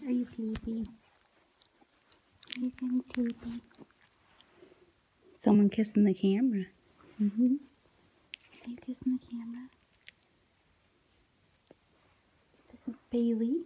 Are you sleepy? Are you getting sleepy? Someone kissing the camera. Mm-hmm. Are you kissing the camera? This is Bailey.